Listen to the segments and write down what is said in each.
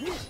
Yeah.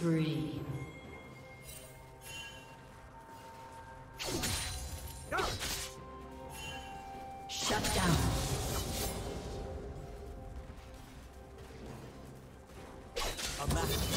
Spree. Shut down. A match.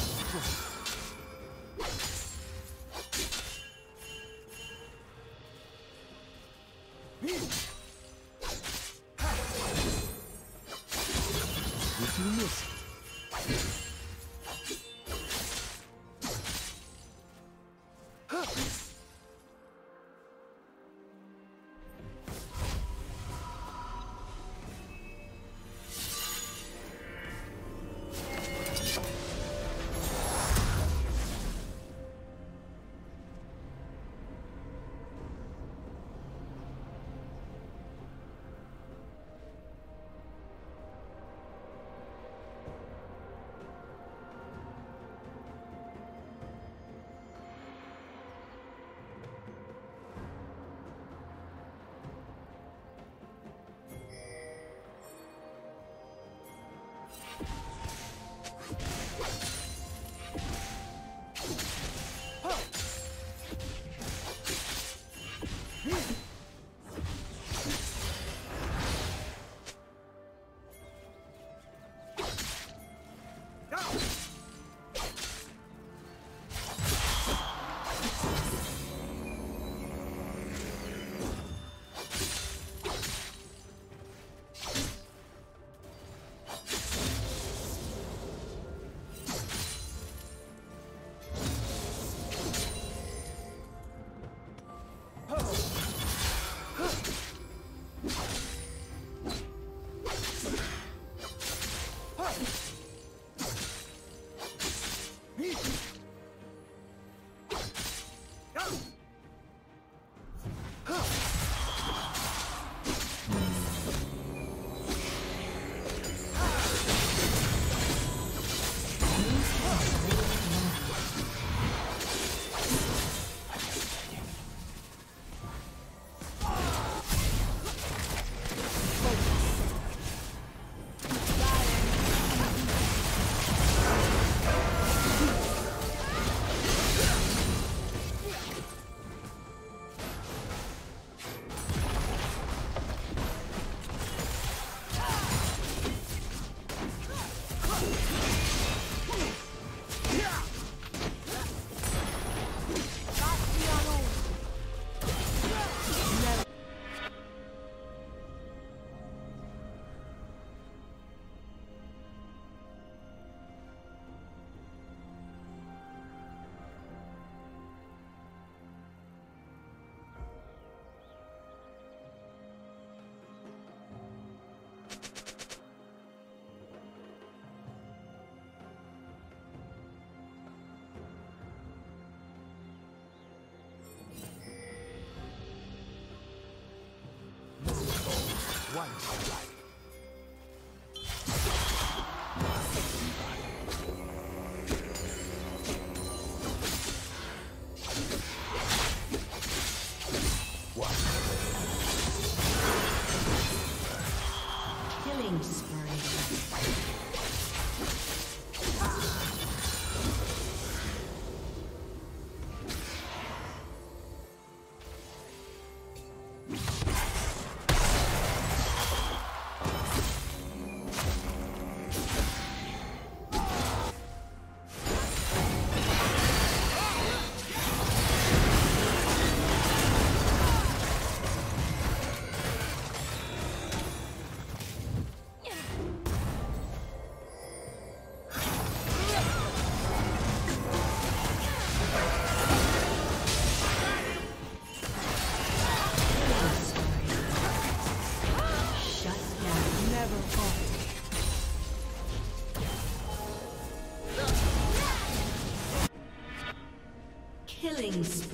One strike.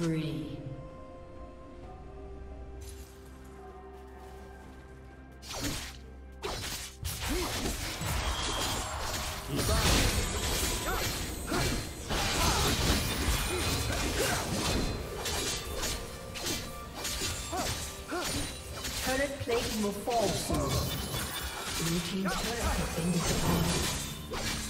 Spree. Blue team's turret has been destroyed.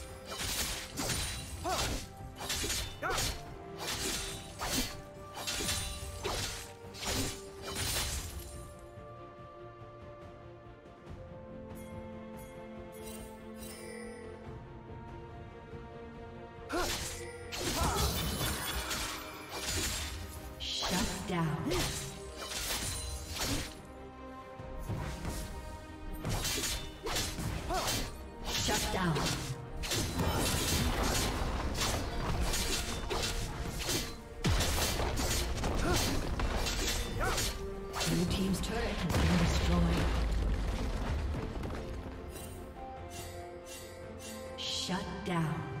Shut down.